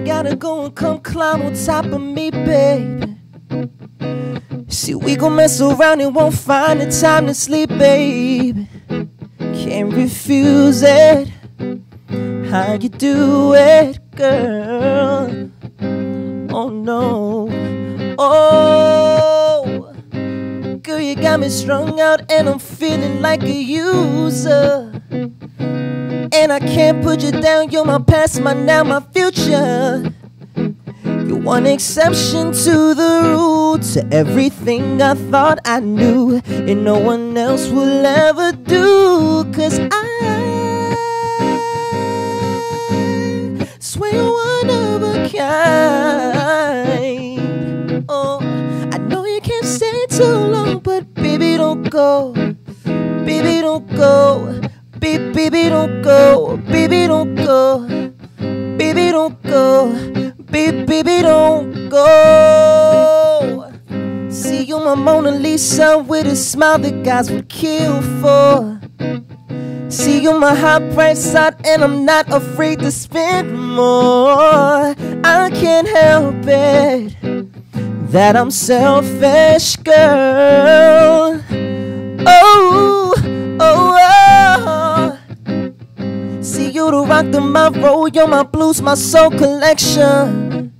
go and come climb on top of me, baby. See, we gon' mess around and won't find the time to sleep, baby. Can't refuse it. How you do it, girl? Oh no. Oh, girl, you got me strung out and I'm feeling like a user. And I can't put you down, you're my past, my now, my future. You're one exception to the rule, to everything I thought I knew, and no one else will ever do. Cause I swear you're one of a kind. Oh, I know you can't stay too long, but baby, don't go. Baby, don't go. Baby, baby, don't go. Baby, don't go. Baby, don't go. Baby, baby, don't go. See you, my Mona Lisa, with a smile that guys would kill for. See you, my high price out, and I'm not afraid to spend more. I can't help it that I'm selfish, girl. Roll, you're my blues, my soul collection.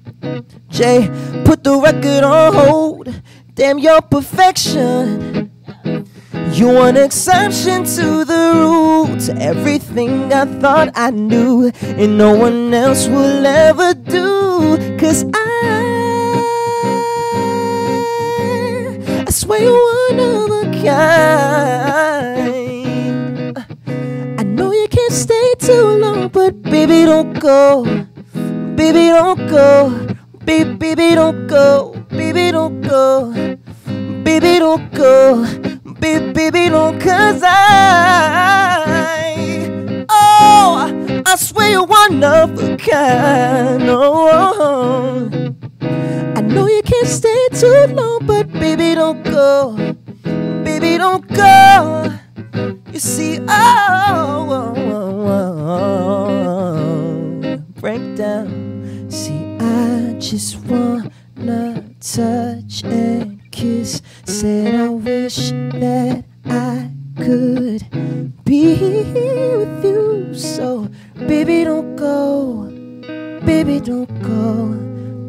Jay, put the record on hold. Damn, your perfection. You an exception to the rule, to everything I thought I knew, and no one else will ever do. Cause I, I swear you're baby, don't go. Baby, don't go. Baby, don't go. Baby, don't go. Baby, don't go. Baby, don't, cause I. Oh, I swear you're one of a kind. Oh, I know you can't stay too long, but baby, don't go. Baby, don't go. You see, oh, oh, wanna touch and kiss. Said I wish that I could be with you. So, baby, don't go. Baby, don't go.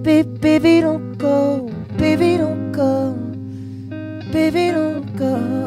Baby, baby, don't go. Baby, don't go. Baby, don't go.